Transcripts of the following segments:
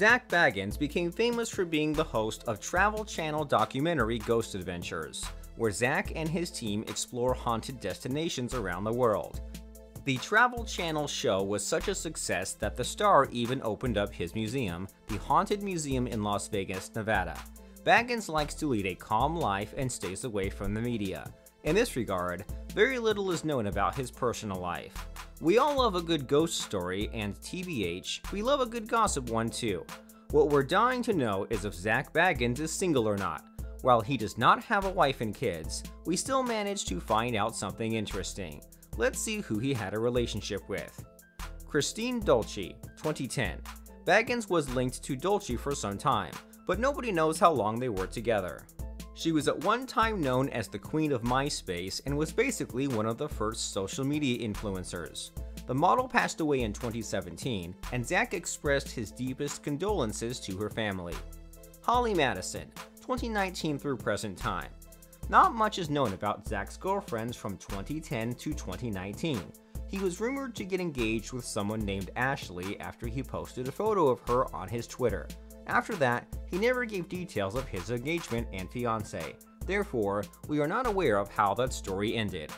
Zak Bagans became famous for being the host of Travel Channel documentary Ghost Adventures, where Zak and his team explore haunted destinations around the world. The Travel Channel show was such a success that the star even opened up his museum, the Haunted Museum in Las Vegas, Nevada. Bagans likes to lead a calm life and stays away from the media. In this regard, very little is known about his personal life. We all love a good ghost story, and TBH, we love a good gossip one too. What we're dying to know is if Zak Bagans is single or not. While he does not have a wife and kids, we still managed to find out something interesting. Let's see who he had a relationship with. Christine Dolce, 2010. Bagans was linked to Dolce for some time, but nobody knows how long they were together. She was at one time known as the Queen of MySpace and was basically one of the first social media influencers. The model passed away in 2017, and Zak expressed his deepest condolences to her family. Holly Madison, 2019 through present time. Not much is known about Zak's girlfriends from 2010 to 2019. He was rumored to get engaged with someone named Ashley after he posted a photo of her on his Twitter. After that, he never gave details of his engagement and fiancé. Therefore, we are not aware of how that story ended.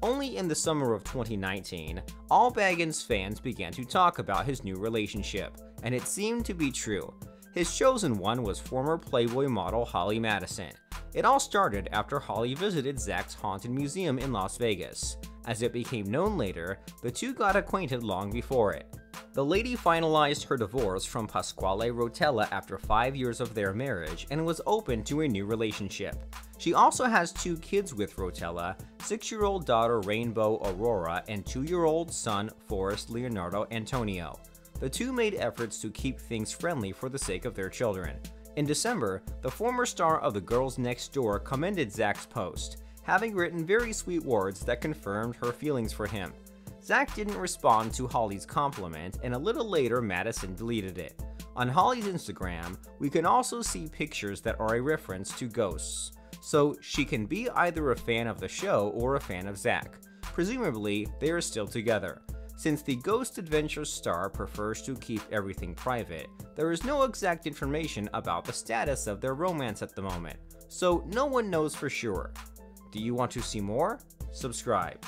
Only in the summer of 2019, all Bagans fans began to talk about his new relationship, and it seemed to be true. His chosen one was former Playboy model Holly Madison. It all started after Holly visited Zak's Haunted Museum in Las Vegas. As it became known later, the two got acquainted long before it. The lady finalized her divorce from Pasquale Rotella after five years of their marriage and was open to a new relationship. She also has two kids with Rotella, six-year-old daughter Rainbow Aurora and two-year-old son Forrest Leonardo Antonio. The two made efforts to keep things friendly for the sake of their children. In December, the former star of The Girls Next Door commended Zak's post, having written very sweet words that confirmed her feelings for him. Zak didn't respond to Holly's compliment, and a little later Madison deleted it. On Holly's Instagram, we can also see pictures that are a reference to ghosts, so she can be either a fan of the show or a fan of Zak. Presumably, they are still together. Since the Ghost Adventure star prefers to keep everything private, there is no exact information about the status of their romance at the moment, so no one knows for sure. Do you want to see more? Subscribe.